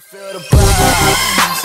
feel the pride.